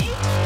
Wait.